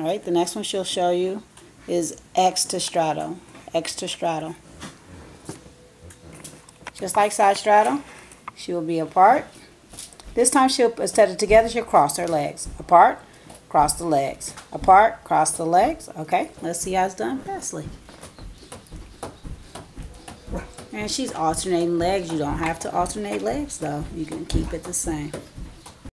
All right, the next one she'll show you is X to straddle. X to straddle. Just like side straddle, she will be apart. This time she'll, instead of together, she'll cross her legs. Apart, cross the legs. Apart, cross the legs. Okay, let's see how it's done fastly. And she's alternating legs. You don't have to alternate legs though. You can keep it the same.